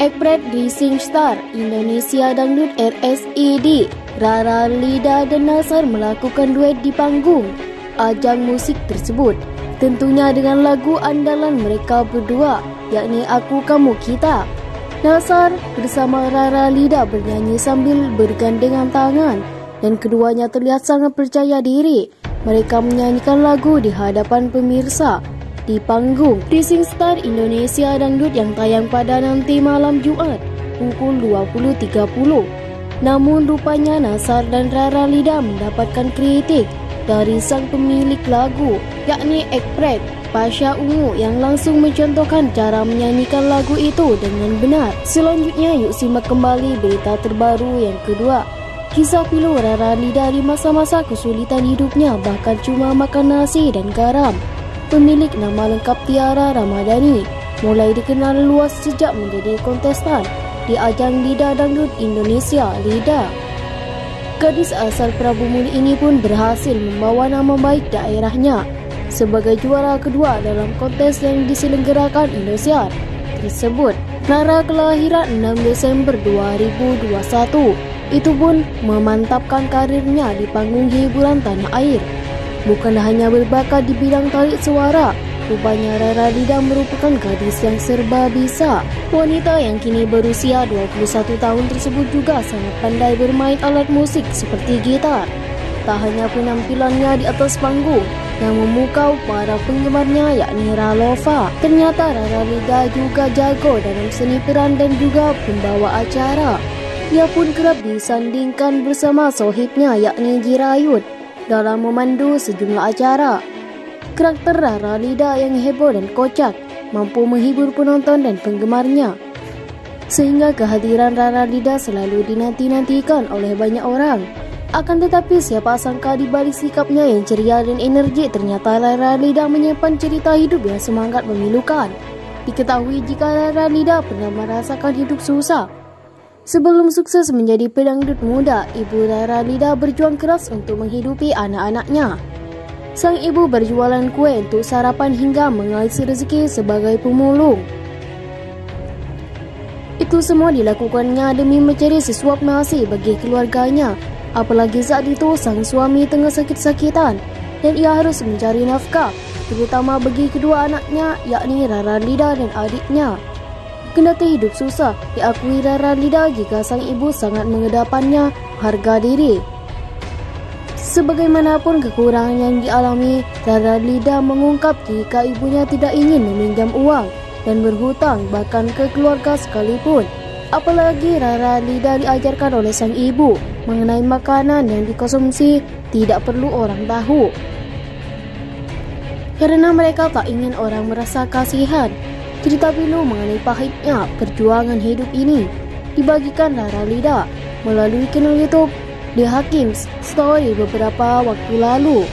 Ekpret Racing Star Indonesia Dangdut RSED Rara Lida dan Nasar melakukan duet di panggung. Ajang musik tersebut tentunya dengan lagu andalan mereka berdua yakni Aku Kamu Kita. Nasar bersama Rara Lida bernyanyi sambil bergandengan tangan. Dan keduanya terlihat sangat percaya diri. Mereka menyanyikan lagu di hadapan pemirsa di panggung Racing Star Indonesia Dangdut yang tayang pada nanti malam Jumat pukul 20.30. Namun rupanya Nasar dan Rara Lida mendapatkan kritik dari sang pemilik lagu yakni Ekpret Pasha Ungu yang langsung mencontohkan cara menyanyikan lagu itu dengan benar. Selanjutnya yuk simak kembali berita terbaru yang kedua. Kisah pilu Rara Lida di masa-masa kesulitan hidupnya bahkan cuma makan nasi dan garam pemilik nama lengkap Tiara Ramadhani, mulai dikenal luas sejak menjadi kontestan di ajang Lida Dangdut Indonesia Lida. Gadis asal Prabu Muli ini pun berhasil membawa nama baik daerahnya sebagai juara kedua dalam kontes yang diselenggarakan Indonesia tersebut. Nara kelahiran 6 Desember 2021 itu pun memantapkan karirnya di panggung hiburan tanah air bukan hanya berbakat di bidang tarik suara, rupanya Rara Dida merupakan gadis yang serba bisa. Wanita yang kini berusia 21 tahun tersebut juga sangat pandai bermain alat musik seperti gitar. Tak hanya penampilannya di atas panggung yang memukau para penggemarnya yakni Ralova. Ternyata Rara Dida juga jago dalam seni peran dan juga pembawa acara. Ia pun kerap disandingkan bersama sohibnya yakni Jirayut dalam memandu sejumlah acara. Karakter Rara Lida yang heboh dan kocak mampu menghibur penonton dan penggemarnya. Sehingga kehadiran Rara Lida selalu dinanti-nantikan oleh banyak orang. Akan tetapi siapa sangka di balik sikapnya yang ceria dan energi ternyata Rara Lida menyimpan cerita hidup yang semangat memilukan. Diketahui jika Rara Lida pernah merasakan hidup susah Sebelum sukses menjadi pedangdut muda, Ibu Rara Lida berjuang keras untuk menghidupi anak-anaknya. Sang ibu berjualan kue untuk sarapan hingga mengais rezeki sebagai pemulung. Itu semua dilakukannya demi mencari sesuap nasi bagi keluarganya. Apalagi saat itu sang suami tengah sakit-sakitan dan ia harus mencari nafkah, terutama bagi kedua anaknya yakni Rara Lida dan adiknya. Kendati hidup susah, diakui Rara Lida jika sang ibu sangat mengedapannya harga diri. Sebagaimanapun kekurangan yang dialami, Rara Lida mengungkap jika ibunya tidak ingin meminjam uang dan berhutang bahkan ke keluarga sekalipun. Apalagi Rara Lida diajarkan oleh sang ibu mengenai makanan yang dikonsumsi tidak perlu orang tahu. Karena mereka tak ingin orang merasa kasihan Cerita pilu mengenai pahitnya perjuangan hidup ini dibagikan Rara Lida melalui channel YouTube The Hakims Story beberapa waktu lalu.